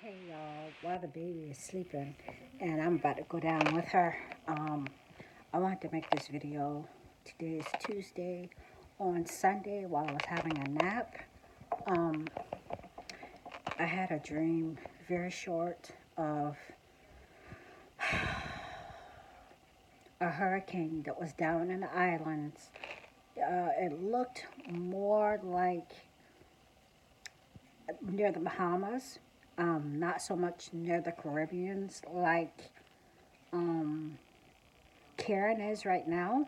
Hey y'all, while the baby is sleeping and I'm about to go down with her, um, I wanted to make this video. Today is Tuesday. On Sunday, while I was having a nap, um, I had a dream, very short, of a hurricane that was down in the islands. Uh, it looked more like near the Bahamas, um, not so much near the Caribbeans like um, Karen is right now.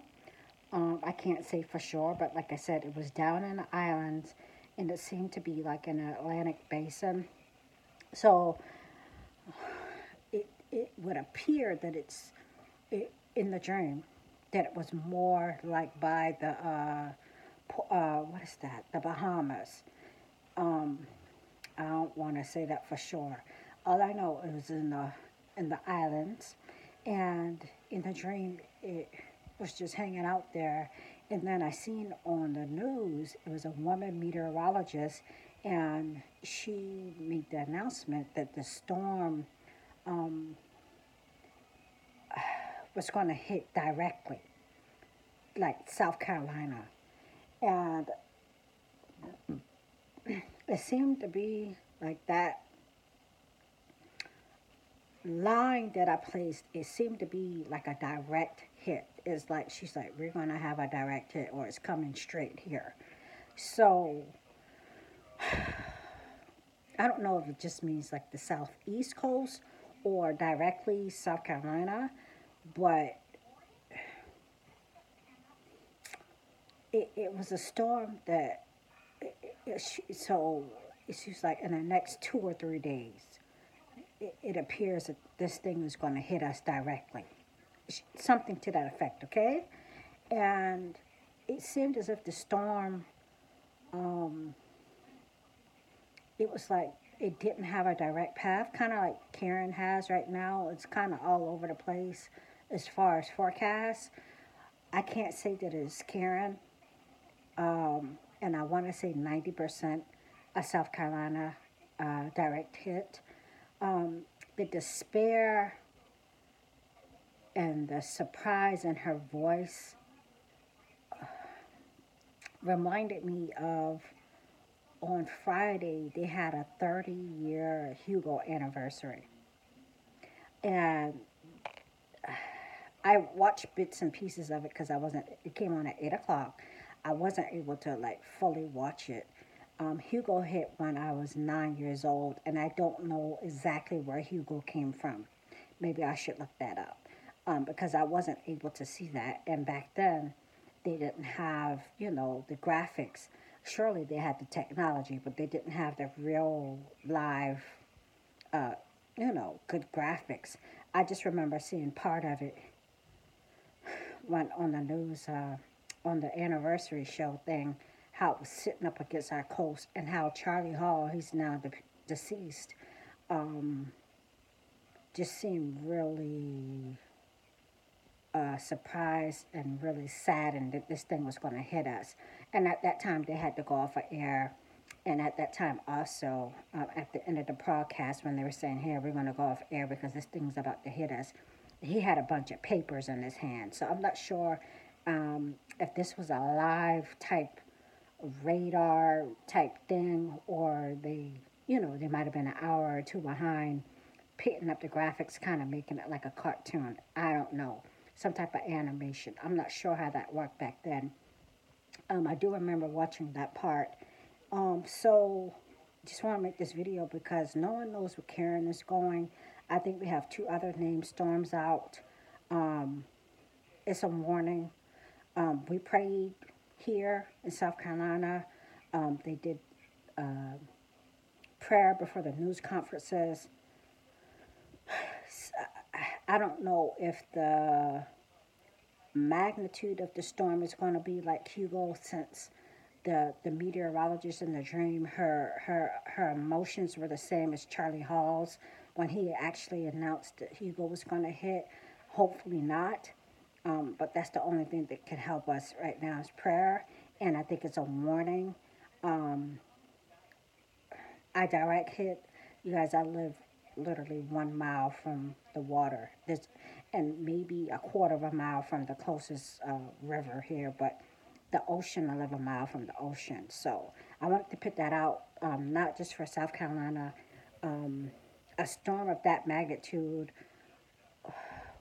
Um, I can't say for sure, but like I said, it was down in the islands and it seemed to be like an Atlantic basin. So it, it would appear that it's it, in the dream that it was more like by the, uh, uh, what is that, the Bahamas. Um, I don't want to say that for sure. All I know is in the in the islands, and in the dream it was just hanging out there. And then I seen on the news it was a woman meteorologist, and she made the announcement that the storm um, was going to hit directly, like South Carolina, and it seemed to be like that line that I placed, it seemed to be like a direct hit. It's like she's like, we're gonna have a direct hit or it's coming straight here. So I don't know if it just means like the southeast coast or directly South Carolina, but it, it was a storm that so just like in the next two or three days, it, it appears that this thing is going to hit us directly. Something to that effect, okay? And it seemed as if the storm, um, it was like it didn't have a direct path, kind of like Karen has right now. It's kind of all over the place as far as forecasts. I can't say that it's Karen. Um, and I want to say 90% of South Carolina uh, direct hit. Um, the despair and the surprise in her voice uh, reminded me of on Friday they had a 30 year Hugo anniversary. And I watched bits and pieces of it because I wasn't, it came on at 8 o'clock I wasn't able to like fully watch it. Um, Hugo hit when I was nine years old, and I don't know exactly where Hugo came from. Maybe I should look that up um, because I wasn't able to see that. And back then, they didn't have, you know, the graphics. Surely they had the technology, but they didn't have the real live, uh, you know, good graphics. I just remember seeing part of it when on the news. Uh, on the anniversary show thing, how it was sitting up against our coast, and how Charlie Hall, he's now de- deceased, um, just seemed really uh, surprised and really saddened that this thing was going to hit us. And at that time, they had to go off of air. And at that time, also, uh, at the end of the broadcast, when they were saying, Here, we're going to go off air because this thing's about to hit us, he had a bunch of papers in his hand. So I'm not sure um, if this was a live type radar type thing, or they, you know, they might have been an hour or two behind, pitting up the graphics, kind of making it like a cartoon. I don't know. Some type of animation. I'm not sure how that worked back then. Um, I do remember watching that part. Um, so, just want to make this video because no one knows where Karen is going. I think we have two other named storms out. Um, it's a warning. Um, we prayed here in South Carolina. Um, they did uh, prayer before the news conferences. I don't know if the magnitude of the storm is going to be like Hugo since the the meteorologist in the dream her her her emotions were the same as Charlie Hall's when he actually announced that Hugo was going to hit. Hopefully not. Um, but that's the only thing that can help us right now is prayer. And I think it's a warning. Um, I direct hit You guys, I live literally one mile from the water. There's, and maybe a quarter of a mile from the closest uh, river here, but the ocean, I live a mile from the ocean. So I wanted to put that out, um, not just for South Carolina. Um, a storm of that magnitude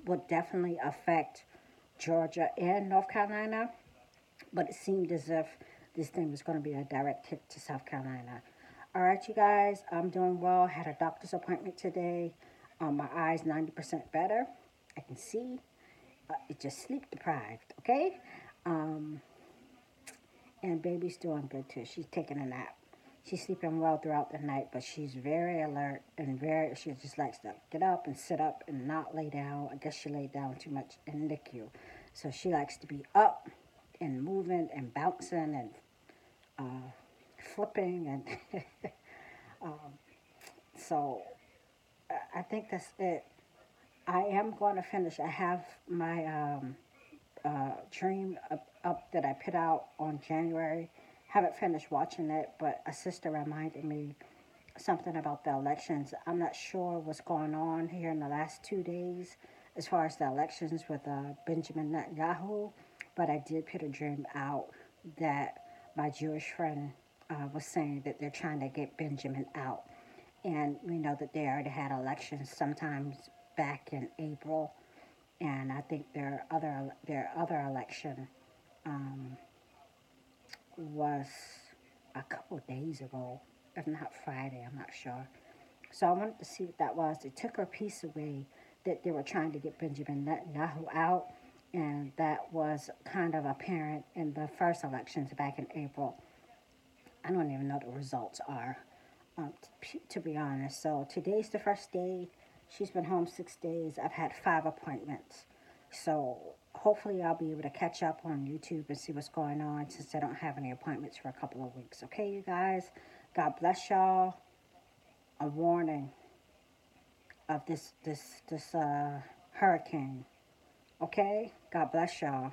would definitely affect Georgia and North Carolina, but it seemed as if this thing was going to be a direct hit to South Carolina. All right, you guys, I'm doing well. Had a doctor's appointment today. Um, my eyes 90% better. I can see. Uh, it's just sleep deprived, okay? Um, and baby's doing good too. She's taking a nap. She's sleeping well throughout the night, but she's very alert and very, she just likes to get up and sit up and not lay down. I guess she laid down too much in NICU. So she likes to be up and moving and bouncing and uh, flipping. And um, so I think that's it. I am going to finish. I have my um, uh, dream up, up that I put out on January haven't finished watching it, but a sister reminded me something about the elections. I'm not sure what's going on here in the last two days as far as the elections with uh, Benjamin Netanyahu, but I did put a dream out that my Jewish friend uh, was saying that they're trying to get Benjamin out. And we know that they already had elections sometimes back in April, and I think their other their other election um, was a couple days ago, if not Friday, I'm not sure. So I wanted to see what that was. They took her piece away that they were trying to get Benjamin Netanyahu out, and that was kind of apparent in the first elections back in April. I don't even know the results are, um, to be honest. So today's the first day. She's been home six days. I've had five appointments. So hopefully I'll be able to catch up on YouTube and see what's going on since I don't have any appointments for a couple of weeks. Okay, you guys? God bless y'all. A warning of this this this uh hurricane. Okay? God bless y'all.